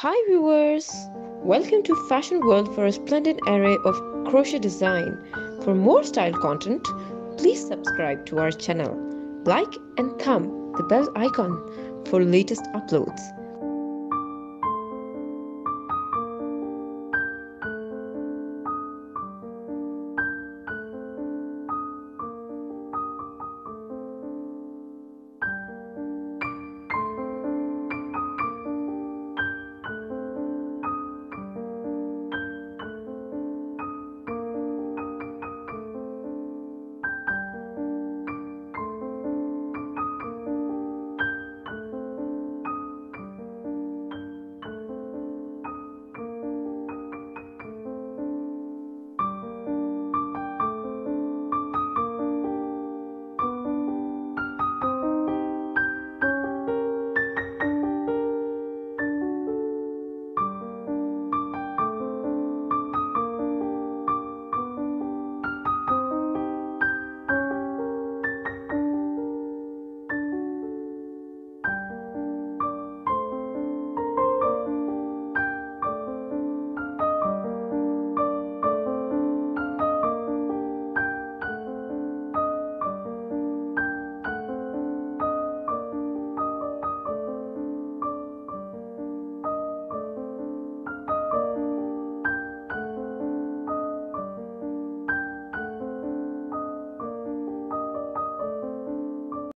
Hi viewers! Welcome to Fashion World for a splendid array of crochet design. For more style content, please subscribe to our channel. Like and thumb the bell icon for latest uploads.